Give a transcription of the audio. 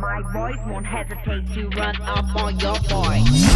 My voice won't hesitate to run up on your boy.